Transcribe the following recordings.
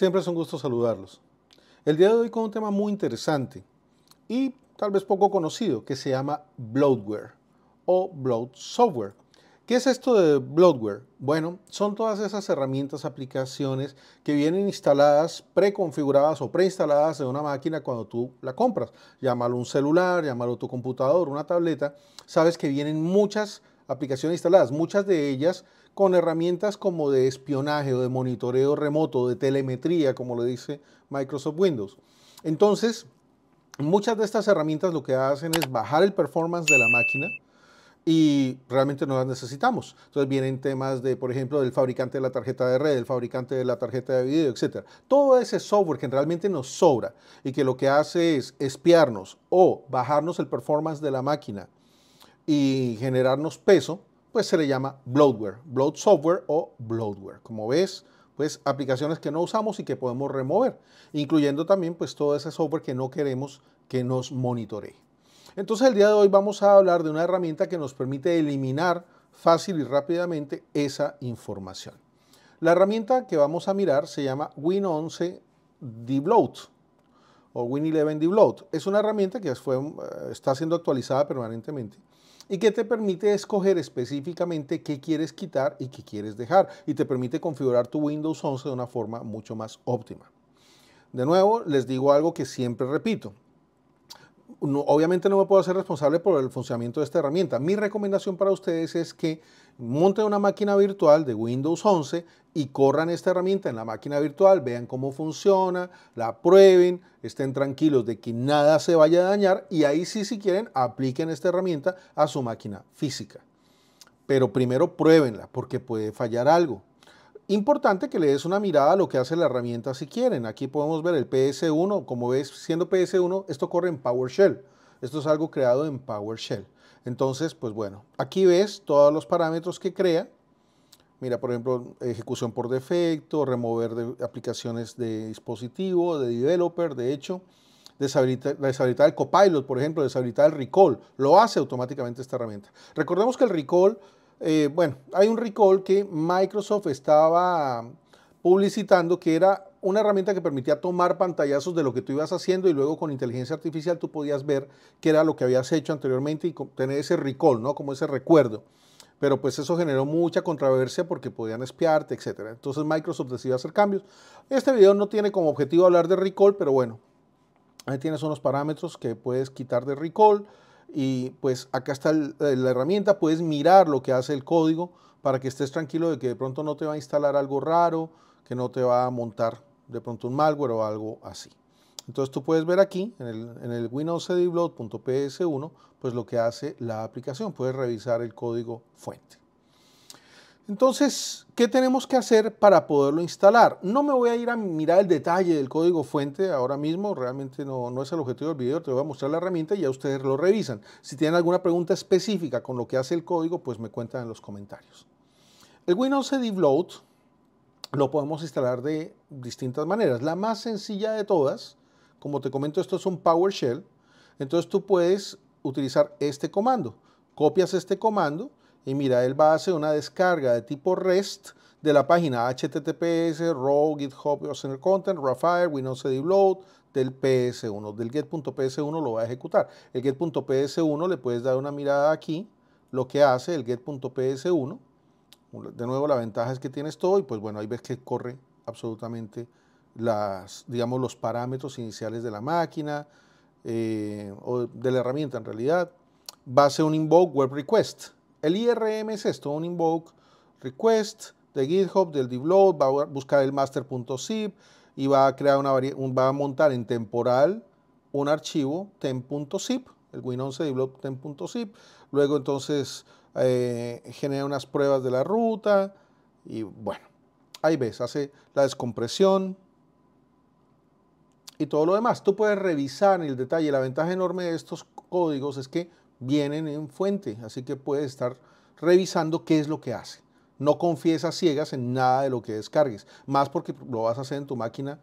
Siempre es un gusto saludarlos. El día de hoy con un tema muy interesante y tal vez poco conocido que se llama bloatware o bloat software. ¿Qué es esto de bloatware? Bueno, son todas esas herramientas, aplicaciones que vienen instaladas, preconfiguradas o preinstaladas en una máquina cuando tú la compras. Llámalo un celular, llámalo tu computador, una tableta. Sabes que vienen muchas aplicaciones instaladas, muchas de ellas con herramientas como de espionaje o de monitoreo remoto, de telemetría, como le dice Microsoft Windows. Entonces, muchas de estas herramientas lo que hacen es bajar el performance de la máquina y realmente no las necesitamos. Entonces vienen temas de, por ejemplo, del fabricante de la tarjeta de red, del fabricante de la tarjeta de video, etc. Todo ese software que realmente nos sobra y que lo que hace es espiarnos o bajarnos el performance de la máquina y generarnos peso, pues se le llama bloatware, bloat software o bloatware. Como ves, pues aplicaciones que no usamos y que podemos remover, incluyendo también pues todo ese software que no queremos que nos monitoree. Entonces el día de hoy vamos a hablar de una herramienta que nos permite eliminar fácil y rápidamente esa información. La herramienta que vamos a mirar se llama Win11 Debloat o Win11 Debloat. Es una herramienta que fue, eh, está siendo actualizada permanentemente y que te permite escoger específicamente qué quieres quitar y qué quieres dejar y te permite configurar tu Windows 11 de una forma mucho más óptima. De nuevo, les digo algo que siempre repito. Obviamente no me puedo hacer responsable por el funcionamiento de esta herramienta. Mi recomendación para ustedes es que monten una máquina virtual de Windows 11 y corran esta herramienta en la máquina virtual, vean cómo funciona, la prueben, estén tranquilos de que nada se vaya a dañar y ahí sí, si quieren, apliquen esta herramienta a su máquina física. Pero primero pruébenla porque puede fallar algo. Importante que le des una mirada a lo que hace la herramienta si quieren. Aquí podemos ver el PS1, como ves, siendo PS1, esto corre en PowerShell. Esto es algo creado en PowerShell. Entonces, pues bueno, aquí ves todos los parámetros que crea. Mira, por ejemplo, ejecución por defecto, remover de aplicaciones de dispositivo, de developer, de hecho, deshabilitar, deshabilitar el copilot, por ejemplo, deshabilitar el recall. Lo hace automáticamente esta herramienta. Recordemos que el recall, eh, bueno, hay un recall que Microsoft estaba publicitando que era una herramienta que permitía tomar pantallazos de lo que tú ibas haciendo y luego con inteligencia artificial tú podías ver qué era lo que habías hecho anteriormente y tener ese recall, ¿no? Como ese recuerdo. Pero pues eso generó mucha controversia porque podían espiarte, etc. Entonces Microsoft decidió hacer cambios. Este video no tiene como objetivo hablar de recall, pero bueno, ahí tienes unos parámetros que puedes quitar de recall y pues acá está la herramienta, puedes mirar lo que hace el código para que estés tranquilo de que de pronto no te va a instalar algo raro, que no te va a montar de pronto un malware o algo así. Entonces tú puedes ver aquí en el, en el windows1 pues lo que hace la aplicación. Puedes revisar el código fuente. Entonces, ¿qué tenemos que hacer para poderlo instalar? No me voy a ir a mirar el detalle del código fuente ahora mismo, realmente no, es el objetivo del video, te voy a mostrar la herramienta y ya ustedes lo revisan. Si tienen alguna pregunta específica con lo que hace el código, pues me cuentan en los comentarios. El Windows Devload lo podemos instalar de distintas maneras. La más sencilla de todas, como te comento, esto es un PowerShell, entonces tú puedes utilizar este comando. Copias este comando y mira, él va a hacer una descarga de tipo REST de la página https raw github center content rafael windows load del ps1 del get.ps1 lo va a ejecutar el get.ps1 le puedes dar una mirada aquí lo que hace el get.ps1 de nuevo, la ventaja es que tienes todo y pues bueno, ahí ves que corre absolutamente las, digamos, los parámetros iniciales de la máquina eh, o de la herramienta en realidad. Va a ser un invoke web request. El IRM es esto, un invoke request de GitHub, del devload, va a buscar el master.zip y va a crear una va a montar en temporal un archivo temp.zip, el win11 devload temp.zip. Luego entonces eh, genera unas pruebas de la ruta y bueno, ahí ves, hace la descompresión y todo lo demás. Tú puedes revisar en el detalle. La ventaja enorme de estos códigos es que vienen en fuente, así que puedes estar revisando qué es lo que hace. No confíes a ciegas en nada de lo que descargues, más porque lo vas a hacer en tu máquina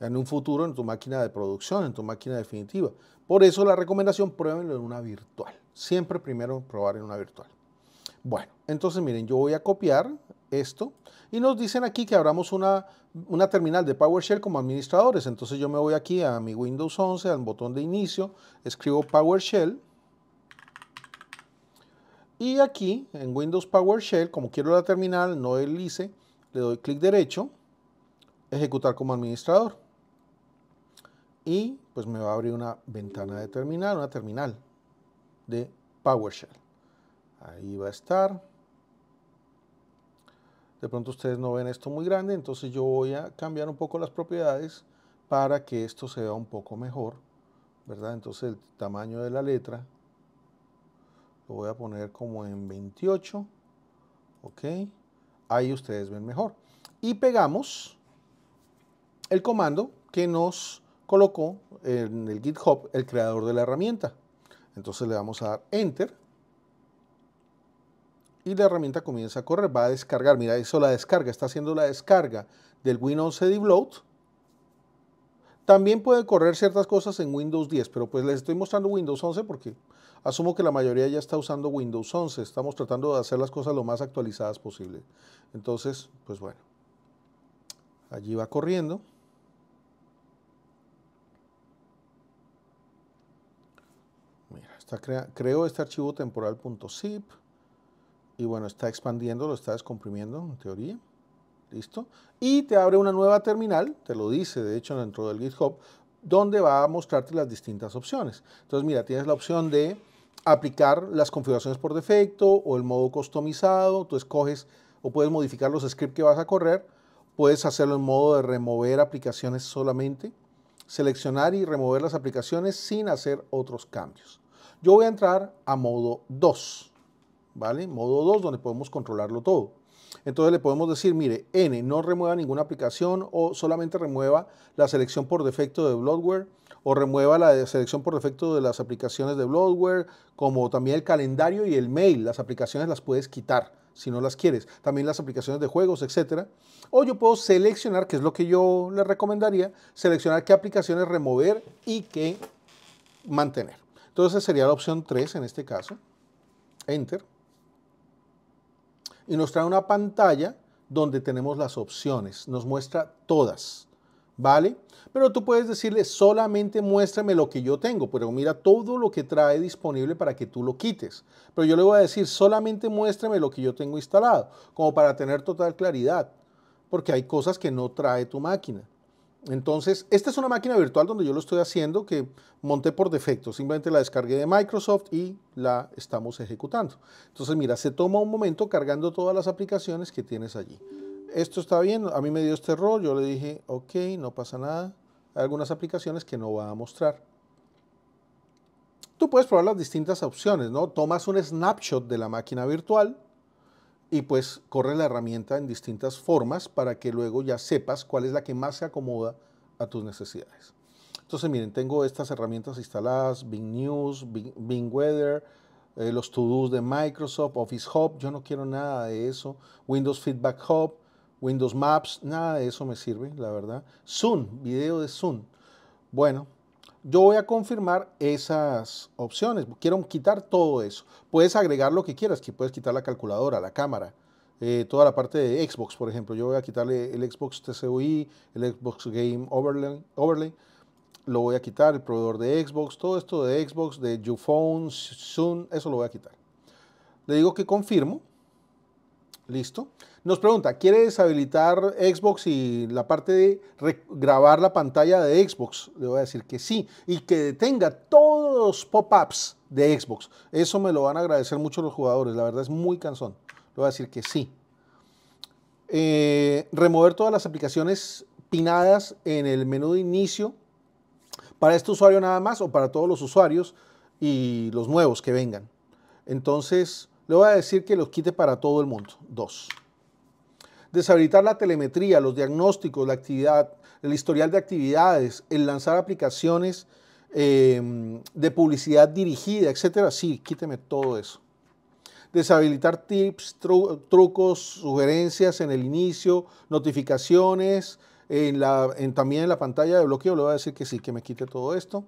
en un futuro, en tu máquina de producción, en tu máquina definitiva. Por eso la recomendación, pruébenlo en una virtual. Siempre primero probar en una virtual. Bueno, entonces miren, yo voy a copiar esto. Y nos dicen aquí que abramos una, una terminal de PowerShell como administradores. Entonces yo me voy aquí a mi Windows 11, al botón de inicio, escribo PowerShell. Y aquí en Windows PowerShell, como quiero la terminal, no el ICE, le doy clic derecho, ejecutar como administrador. Y pues me va a abrir una ventana de terminal, una terminal de PowerShell. Ahí va a estar. De pronto ustedes no ven esto muy grande, entonces yo voy a cambiar un poco las propiedades para que esto se vea un poco mejor, ¿verdad? Entonces el tamaño de la letra lo voy a poner como en 28, ¿ok? Ahí ustedes ven mejor. Y pegamos el comando que nos colocó en el GitHub el creador de la herramienta. Entonces le vamos a dar Enter y la herramienta comienza a correr, va a descargar, mira, eso la descarga, está haciendo la descarga del Win 11 Debloat. También puede correr ciertas cosas en Windows 10, pero pues les estoy mostrando Windows 11 porque asumo que la mayoría ya está usando Windows 11. Estamos tratando de hacer las cosas lo más actualizadas posible. Entonces, pues bueno, allí va corriendo. Mira, está creo este archivo temporal.zip y bueno, está expandiendo, lo está descomprimiendo en teoría. ¿Listo? Y te abre una nueva terminal, te lo dice de hecho dentro del GitHub, donde va a mostrarte las distintas opciones. Entonces, mira, tienes la opción de aplicar las configuraciones por defecto o el modo customizado, tú escoges o puedes modificar los scripts que vas a correr, puedes hacerlo en modo de remover aplicaciones solamente, seleccionar y remover las aplicaciones sin hacer otros cambios. Yo voy a entrar a modo 2. ¿vale? Modo 2, donde podemos controlarlo todo. Entonces le podemos decir, mire, N, no remueva ninguna aplicación o solamente remueva la selección por defecto de Bloodware o remueva la selección por defecto de las aplicaciones de Bloodware, como también el calendario y el mail. Las aplicaciones las puedes quitar si no las quieres. También las aplicaciones de juegos, etcétera. O yo puedo seleccionar, que es lo que yo le recomendaría, seleccionar qué aplicaciones remover y qué mantener. Entonces sería la opción 3 en este caso. Enter y nos trae una pantalla donde tenemos las opciones, nos muestra todas, ¿vale? Pero tú puedes decirle solamente muéstrame lo que yo tengo, pero mira todo lo que trae disponible para que tú lo quites. Pero yo le voy a decir solamente muéstrame lo que yo tengo instalado, como para tener total claridad, porque hay cosas que no trae tu máquina. Entonces, esta es una máquina virtual donde yo lo estoy haciendo que monté por defecto. Simplemente la descargué de Microsoft y la estamos ejecutando. Entonces, mira, se toma un momento cargando todas las aplicaciones que tienes allí. Esto está bien, a mí me dio este error, yo le dije, ok, no pasa nada. Hay algunas aplicaciones que no va a mostrar. Tú puedes probar las distintas opciones, ¿no? Tomas un snapshot de la máquina virtual, y pues corre la herramienta en distintas formas para que luego ya sepas cuál es la que más se acomoda a tus necesidades. Entonces, miren, tengo estas herramientas instaladas, Bing News, Bing, Weather, eh, los to-dos de Microsoft, Office Hub, yo no quiero nada de eso, Windows Feedback Hub, Windows Maps, nada de eso me sirve, la verdad. Zoom, video de Zoom. Bueno, yo voy a confirmar esas opciones. Quiero quitar todo eso. Puedes agregar lo que quieras, que puedes quitar la calculadora, la cámara, eh, toda la parte de Xbox, por ejemplo. Yo voy a quitarle el Xbox TCUI, el Xbox Game Overlay, overlay lo voy a quitar, el proveedor de Xbox, todo esto de Xbox, de YouPhone, Zoom, eso lo voy a quitar. Le digo que confirmo. Listo. Nos pregunta, ¿quiere deshabilitar Xbox y la parte de grabar la pantalla de Xbox? Le voy a decir que sí. Y que detenga todos los pop-ups de Xbox. Eso me lo van a agradecer mucho los jugadores. La verdad es muy cansón. Le voy a decir que sí. Eh, remover todas las aplicaciones pinadas en el menú de inicio. Para este usuario nada más o para todos los usuarios y los nuevos que vengan. Entonces, le voy a decir que los quite para todo el mundo. Dos deshabilitar la telemetría, los diagnósticos, la actividad, el historial de actividades, el lanzar aplicaciones em, de publicidad dirigida, etcétera. Sí, quíteme todo eso. Deshabilitar tips, trucos, sugerencias en el inicio, notificaciones, en la, también en la pantalla de bloqueo le voy a decir que sí, que me quite todo esto.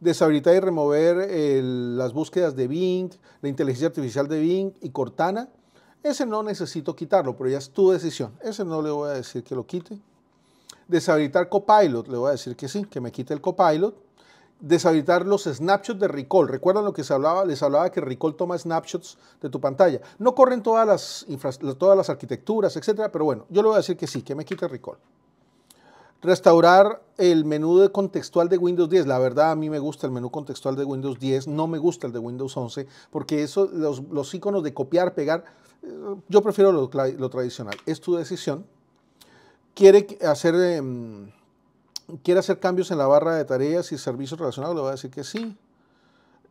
Deshabilitar y remover las búsquedas de Bing, la inteligencia artificial de Bing y Cortana Ese no necesito quitarlo, pero ya es tu decisión. Ese no le voy a decir que lo quite. Deshabilitar Copilot, le voy a decir que sí, que me quite el Copilot. Deshabilitar los snapshots de recall. ¿Recuerdan lo que se hablaba? Les hablaba que recall toma snapshots de tu pantalla. No corren todas las, todas las arquitecturas, etcétera, pero bueno, yo le voy a decir que sí, que me quite recall. Restaurar el menú contextual de Windows 10. La verdad, a mí me gusta el menú contextual de Windows 10, no me gusta el de Windows 11, porque eso, los, los iconos de copiar, pegar, eh, yo prefiero lo, tradicional. Es tu decisión. Quiere hacer, em, quiere hacer cambios en la barra de tareas y servicios relacionados, le voy a decir que sí.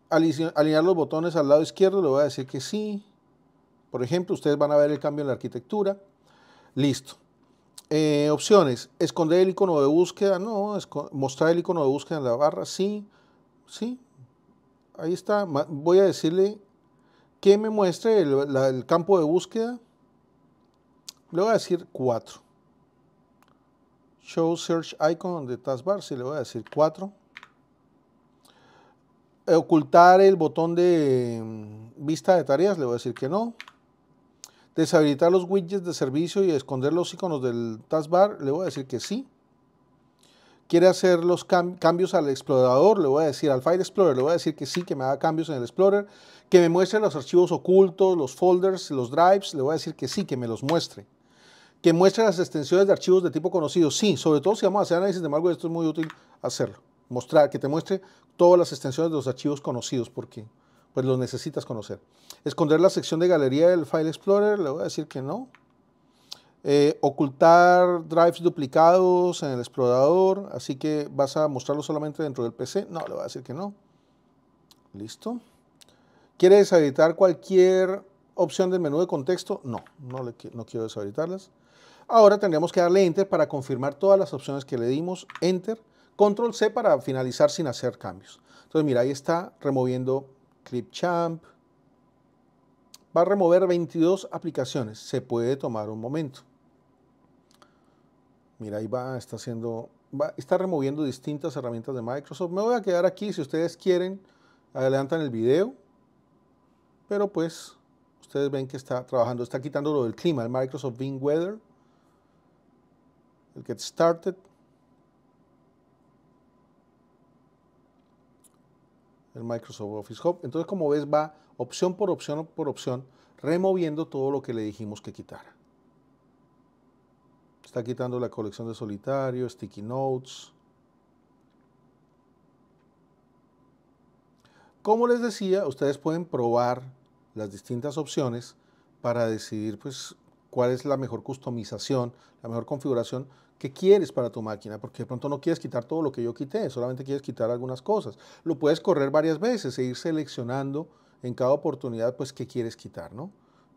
Alinear los botones al lado izquierdo, le voy a decir que sí. Por ejemplo, ustedes van a ver el cambio en la arquitectura. Listo. Eh, opciones, esconder el icono de búsqueda, no, mostrar el icono de búsqueda en la barra, sí, sí, ahí está. Voy a decirle que me muestre el, campo de búsqueda. Le voy a decir 4. Show Search Icon de Taskbar, sí le voy a decir 4. Ocultar el botón de mm, vista de tareas, le voy a decir que no deshabilitar los widgets de servicio y esconder los iconos del taskbar, le voy a decir que sí. Quiere hacer los cambios al explorador, le voy a decir al File Explorer, le voy a decir que sí, que me haga cambios en el Explorer, que me muestre los archivos ocultos, los folders, los drives, le voy a decir que sí, que me los muestre. Que muestre las extensiones de archivos de tipo conocido, sí, sobre todo si vamos a hacer análisis de malware, esto es muy útil hacerlo. Mostrar, que te muestre todas las extensiones de los archivos conocidos, porque pues lo necesitas conocer. Esconder la sección de galería del File Explorer, le voy a decir que no. Eh, ocultar drives duplicados en el explorador, así que vas a mostrarlo solamente dentro del PC. No, le voy a decir que no. Listo. ¿Quieres deshabilitar cualquier opción del menú de contexto? No, no quiero deshabilitarlas. Ahora tendríamos que darle Enter para confirmar todas las opciones que le dimos. Enter. Control C para finalizar sin hacer cambios. Entonces, mira, ahí está removiendo Clipchamp. Va a remover 22 aplicaciones. Se puede tomar un momento. Mira, ahí va, está haciendo, está removiendo distintas herramientas de Microsoft. Me voy a quedar aquí, si ustedes quieren, adelantan el video. Pero pues, ustedes ven que está trabajando, está quitando lo del clima, el Microsoft Bing Weather, el Get Started. El Microsoft Office Hub. Entonces, como ves, va opción por opción por opción, removiendo todo lo que le dijimos que quitara. Está quitando la colección de solitario, sticky notes. Como les decía, ustedes pueden probar las distintas opciones para decidir pues, cuál es la mejor customización, la mejor configuración que quieres para tu máquina, porque de pronto no quieres quitar todo lo que yo quité, solamente quieres quitar algunas cosas. Lo puedes correr varias veces e ir seleccionando en cada oportunidad, pues, qué quieres quitar, ¿no?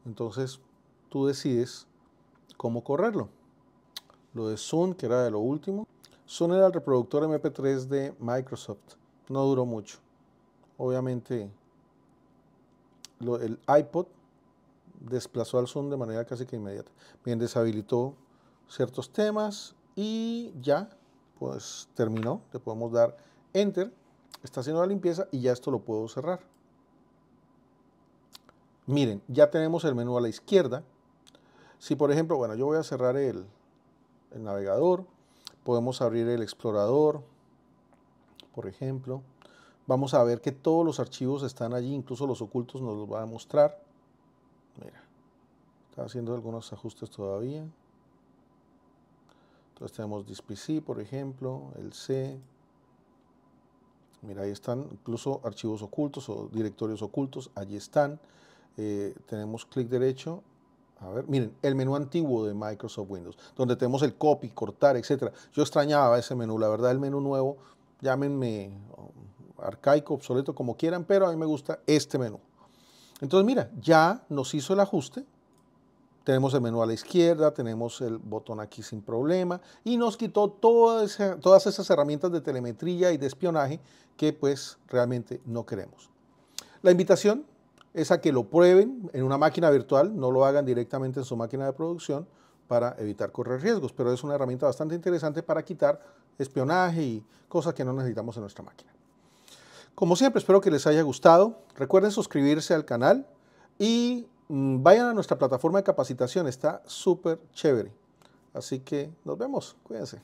Entonces, tú decides cómo correrlo. Lo de Zoom, que era de lo último. Zoom era el reproductor MP3 de Microsoft. No duró mucho. Obviamente, el iPod desplazó al Zoom de manera casi que inmediata. Bien, deshabilitó ciertos temas y ya, pues terminó. Le podemos dar Enter. Está haciendo la limpieza y ya esto lo puedo cerrar. Miren, ya tenemos el menú a la izquierda. Si por ejemplo, bueno, yo voy a cerrar el, navegador, podemos abrir el explorador, por ejemplo. Vamos a ver que todos los archivos están allí, incluso los ocultos nos los va a mostrar. Mira, está haciendo algunos ajustes todavía. Entonces tenemos DiskPC, por ejemplo, el C. Mira, ahí están incluso archivos ocultos o directorios ocultos, allí están. Eh, tenemos clic derecho. A ver, miren, el menú antiguo de Microsoft Windows, donde tenemos el copy, cortar, etc. Yo extrañaba ese menú, la verdad el menú nuevo, llámenme um, arcaico, obsoleto, como quieran, pero a mí me gusta este menú. Entonces, mira, ya nos hizo el ajuste, tenemos el menú a la izquierda, tenemos el botón aquí sin problema y nos quitó todas, todas esas herramientas de telemetría y de espionaje que pues realmente no queremos. La invitación es a que lo prueben en una máquina virtual, no lo hagan directamente en su máquina de producción para evitar correr riesgos, pero es una herramienta bastante interesante para quitar espionaje y cosas que no necesitamos en nuestra máquina. Como siempre, espero que les haya gustado. Recuerden suscribirse al canal y vayan a nuestra plataforma de capacitación, está súper chévere. Así que nos vemos, cuídense.